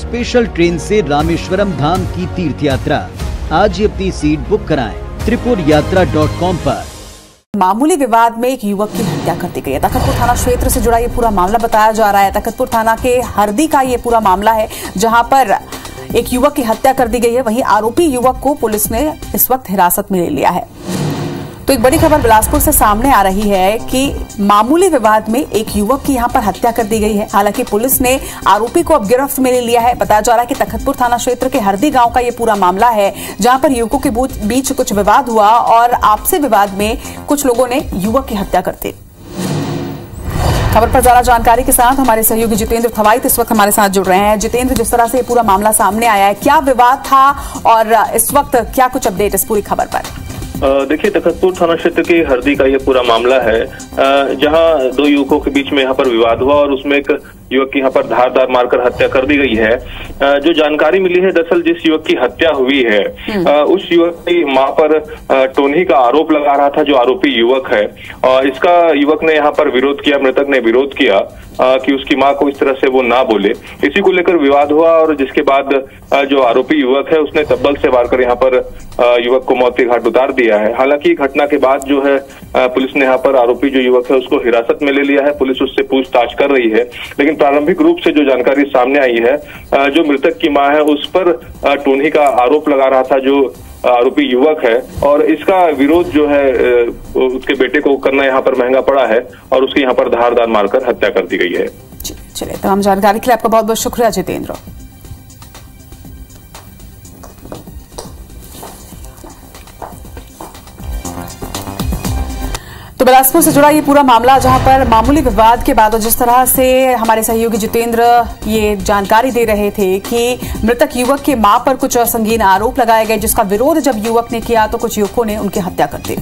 Special train से रामेश्वरम धाम की तीर्थ यात्रा आज ही अपनी सीट बुक कराएँ त्रिपुर यात्रा डॉट कॉम पर। मामूली विवाद में एक युवक की हत्या कर दी गई है। तखतपुर थाना क्षेत्र से जुड़ा ये पूरा मामला बताया जा रहा है। तखतपुर थाना के हरदी का ये पूरा मामला है, जहाँ पर एक युवक की हत्या कर दी गई है। वहीं आरोपी युवक को पुलिस ने इस वक्त हिरासत में ले लिया है। तो एक बड़ी खबर बिलासपुर से सामने आ रही है कि मामूली विवाद में एक युवक की यहाँ पर हत्या कर दी गई है। हालाँकि पुलिस ने आरोपी को अब गिरफ्त में ले लिया है। बताया जा रहा है कि तखतपुर थाना क्षेत्र के हरदी गाँव का ये पूरा मामला है, जहाँ पर युवकों के बीच कुछ विवाद हुआ और आपसी विवाद में कुछ लोगों ने युवक की हत्या कर दी। खबर पर ज़्यादा जानकारी के साथ हमारे सहयोगी जितेंद्र थवाइत इस वक्त हमारे साथ जुड़ रहे हैं। जितेंद्र, जिस तरह से पूरा मामला सामने आया है, क्या विवाद था और इस वक्त क्या कुछ अपडेट इस पूरी खबर पर? देखिए, तखतपुर थाना क्षेत्र के हरदी का यह पूरा मामला है। जहाँ दो युवकों के बीच में यहाँ पर विवाद हुआ और उसमें एक युवक की यहाँ पर धारदार मारकर हत्या कर दी गई है। जो जानकारी मिली है दरअसल जिस युवक की हत्या हुई है हम्म। उस युवक की माँ पर टोनी का आरोप लगा रहा था जो आरोपी युवक है। इसका युवक ने यहाँ पर विरोध किया मृतक ने विरोध किया कि उसकी माँ को इस तरह से वो ना बोले। इसी को लेकर विवाद हुआ और जिसके बाद जो आरोपी युवक है उसने तब्बल से मारकर यहाँ पर युवक को मौत के घाट उतार दिया है। हालाँकि घटना के बाद जो है पुलिस ने यहाँ पर आरोपी जो युवक है उसको हिरासत में ले लिया है। पुलिस उससे पूछताछ कर रही है लेकिन प्रारंभिक रूप से जो जानकारी सामने आई है जो मृतक की माँ है, उस पर टोनी का आरोप लगा रहा था जो आरोपी युवक है। और इसका विरोध जो है उसके बेटे को करना यहाँ पर महँगा पड़ा है और उसकी यहाँ पर धारदार मारकर हत्या कर दी गई है। चलिए, तमाम जानकारी के लिए आपका बहुत बहुत शुक्रिया जितेंद्र। तो बिलासपुर से जुड़ा ये पूरा मामला, जहाँ पर मामूली विवाद के बाद और जिस तरह से हमारे सहयोगी जितेंद्र ये जानकारी दे रहे थे कि मृतक युवक के माँ पर कुछ असंगीन आरोप लगाए गए, जिसका विरोध जब युवक ने किया तो कुछ युवकों ने उनकी हत्या कर दी।